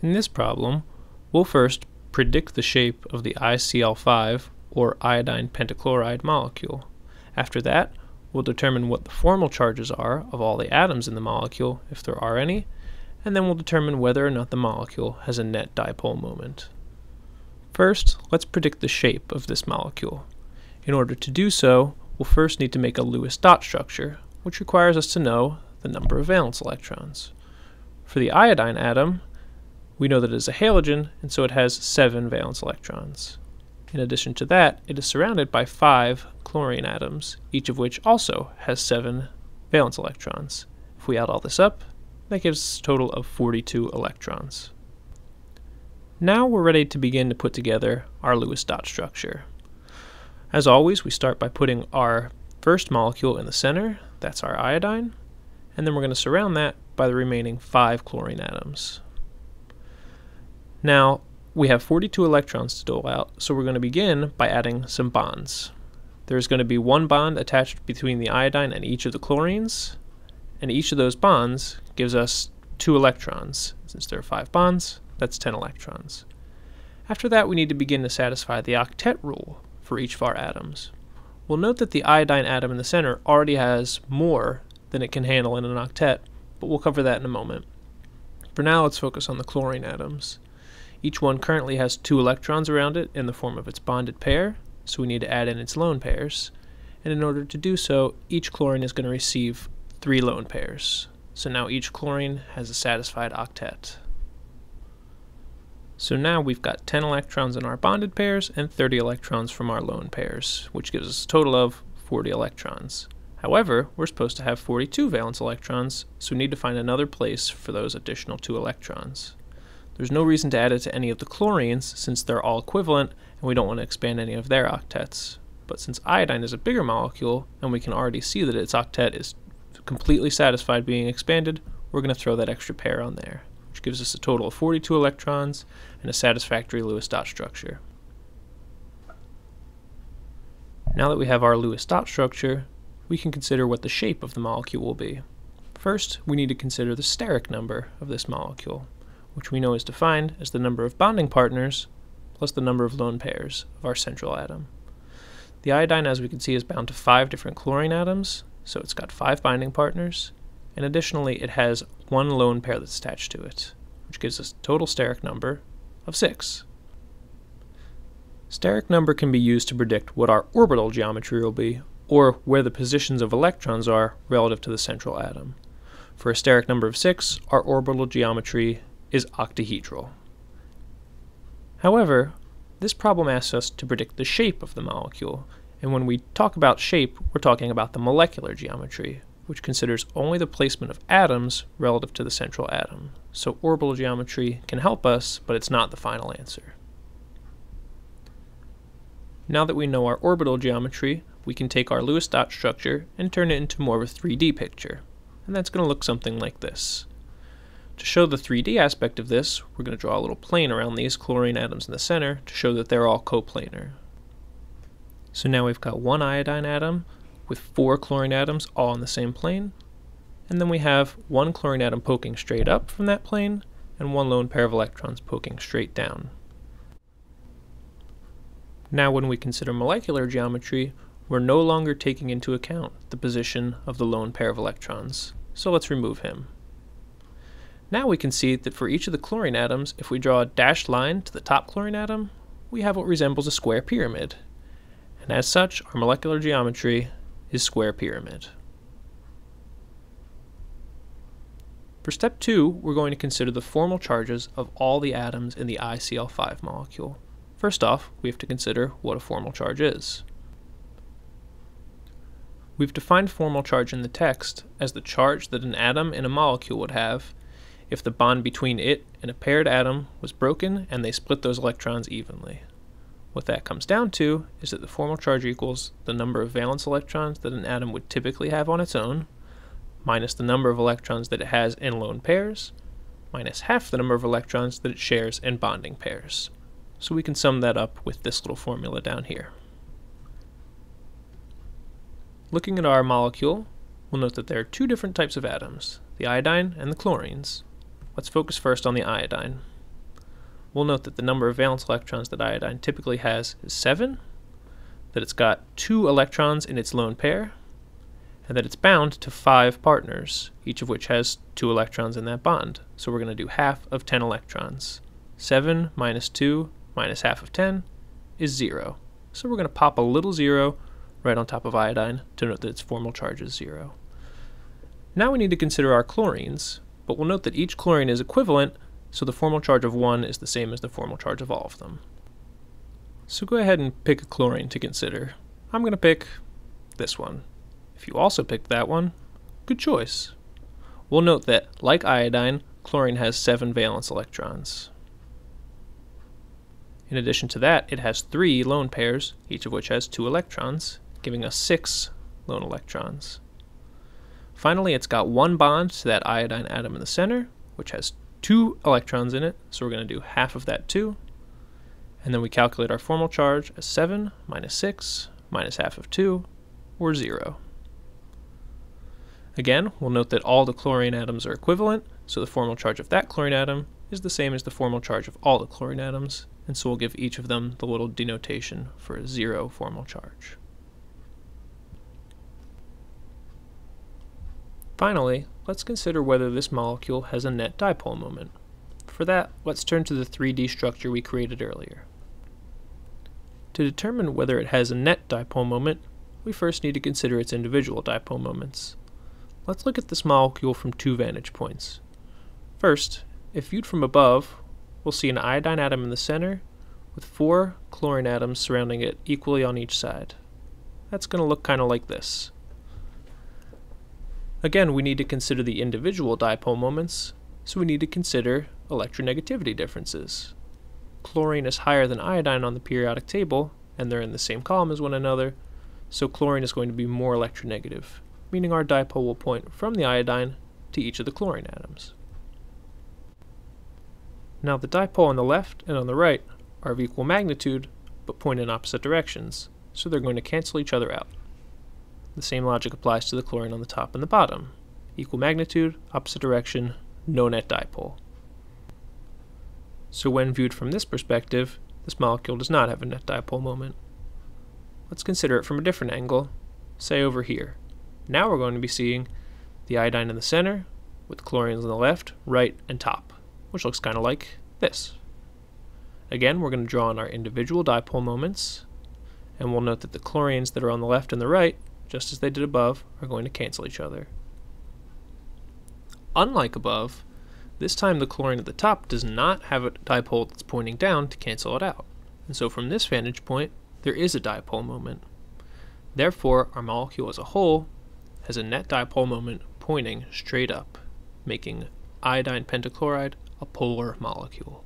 In this problem, we'll first predict the shape of the ICl5 or iodine pentachloride molecule. After that, we'll determine what the formal charges are of all the atoms in the molecule, if there are any, and then we'll determine whether or not the molecule has a net dipole moment. First, let's predict the shape of this molecule. In order to do so, we'll first need to make a Lewis dot structure, which requires us to know the number of valence electrons. For the iodine atom, we know that it is a halogen, and so it has 7 valence electrons. In addition to that, it is surrounded by 5 chlorine atoms, each of which also has 7 valence electrons. If we add all this up, that gives a total of 42 electrons. Now we're ready to begin to put together our Lewis dot structure. As always, we start by putting our first molecule in the center, that's our iodine, and then we're going to surround that by the remaining five chlorine atoms. Now, we have 42 electrons to dole out, so we're going to begin by adding some bonds. There's going to be one bond attached between the iodine and each of the chlorines, and each of those bonds gives us two electrons. Since there are five bonds, that's 10 electrons. After that, we need to begin to satisfy the octet rule for each of our atoms. We'll note that the iodine atom in the center already has more than it can handle in an octet, but we'll cover that in a moment. For now, let's focus on the chlorine atoms. Each one currently has two electrons around it in the form of its bonded pair, so we need to add in its lone pairs. And in order to do so, each chlorine is going to receive three lone pairs. So now each chlorine has a satisfied octet. So now we've got 10 electrons in our bonded pairs and 30 electrons from our lone pairs, which gives us a total of 40 electrons. However, we're supposed to have 42 valence electrons, so we need to find another place for those additional 2 electrons. There's no reason to add it to any of the chlorines since they're all equivalent and we don't want to expand any of their octets. But since iodine is a bigger molecule and we can already see that its octet is completely satisfied being expanded, we're going to throw that extra pair on there which gives us a total of 42 electrons and a satisfactory Lewis dot structure. Now that we have our Lewis dot structure, we can consider what the shape of the molecule will be. First, we need to consider the steric number of this molecule, which we know is defined as the number of bonding partners plus the number of lone pairs of our central atom. The iodine, as we can see, is bound to five different chlorine atoms, so it's got five binding partners, and additionally it has one lone pair that's attached to it, which gives us a total steric number of 6. Steric number can be used to predict what our orbital geometry will be, or where the positions of electrons are relative to the central atom. For a steric number of 6, our orbital geometry is octahedral. However, this problem asks us to predict the shape of the molecule, and when we talk about shape, we're talking about the molecular geometry, which considers only the placement of atoms relative to the central atom. So orbital geometry can help us, but it's not the final answer. Now that we know our orbital geometry, we can take our Lewis dot structure and turn it into more of a 3D picture. And that's going to look something like this. To show the 3D aspect of this, we're going to draw a little plane around these chlorine atoms in the center to show that they're all coplanar. So now we've got one iodine atom with four chlorine atoms all on the same plane. And then we have one chlorine atom poking straight up from that plane and one lone pair of electrons poking straight down. Now when we consider molecular geometry, we're no longer taking into account the position of the lone pair of electrons, so let's remove him. Now we can see that for each of the chlorine atoms, if we draw a dashed line to the top chlorine atom, we have what resembles a square pyramid. And as such, our molecular geometry is square pyramid. For step two, we're going to consider the formal charges of all the atoms in the ICl5 molecule. First off, we have to consider what a formal charge is. We've defined formal charge in the text as the charge that an atom in a molecule would have if the bond between it and a paired atom was broken and they split those electrons evenly. What that comes down to is that the formal charge equals the number of valence electrons that an atom would typically have on its own, minus the number of electrons that it has in lone pairs, minus half the number of electrons that it shares in bonding pairs. So we can sum that up with this little formula down here. Looking at our molecule, we'll note that there are two different types of atoms, the iodine and the chlorines. Let's focus first on the iodine. we'll note that the number of valence electrons that iodine typically has is 7, that it's got 2 electrons in its lone pair, and that it's bound to 5 partners, each of which has 2 electrons in that bond. So we're going to do half of 10 electrons. 7 minus 2 minus half of 10 is 0. So we're going to pop a little 0 right on top of iodine to note that its formal charge is 0. Now we need to consider our chlorines, but we'll note that each chlorine is equivalent, so the formal charge of 1 is the same as the formal charge of all of them. So go ahead and pick a chlorine to consider. I'm going to pick this one. If you also picked that one, good choice. We'll note that, like iodine, chlorine has 7 valence electrons. In addition to that, it has 3 lone pairs, each of which has 2 electrons, giving us 6 lone electrons. Finally, it's got one bond to that iodine atom in the center, which has 2 electrons in it, so we're going to do half of that 2. And then we calculate our formal charge as 7 minus 6 minus half of 2, or 0. Again, we'll note that all the chlorine atoms are equivalent, so the formal charge of that chlorine atom is the same as the formal charge of all the chlorine atoms, and so we'll give each of them the little denotation for a zero formal charge. Finally, let's consider whether this molecule has a net dipole moment. For that, let's turn to the 3D structure we created earlier. To determine whether it has a net dipole moment, we first need to consider its individual dipole moments. Let's look at this molecule from two vantage points. First, if viewed from above, we'll see an iodine atom in the center with four chlorine atoms surrounding it equally on each side. That's going to look kind of like this. Again, we need to consider the individual dipole moments, so we need to consider electronegativity differences. Chlorine is higher than iodine on the periodic table, and they're in the same column as one another, so chlorine is going to be more electronegative meaning our dipole will point from the iodine to each of the chlorine atoms. Now the dipole on the left and on the right are of equal magnitude, but point in opposite directions, so they're going to cancel each other out. The same logic applies to the chlorine on the top and the bottom. Equal magnitude, opposite direction, no net dipole. So when viewed from this perspective, this molecule does not have a net dipole moment. Let's consider it from a different angle, say over here. Now we're going to be seeing the iodine in the center with chlorines on the left, right, and top, which looks kind of like this. Again, we're going to draw on our individual dipole moments, and we'll note that the chlorines that are on the left and the right, just as they did above, are going to cancel each other. Unlike above, this time the chlorine at the top does not have a dipole that's pointing down to cancel it out. And so from this vantage point, there is a dipole moment. Therefore, our molecule as a whole has a net dipole moment pointing straight up, making iodine pentachloride a polar molecule.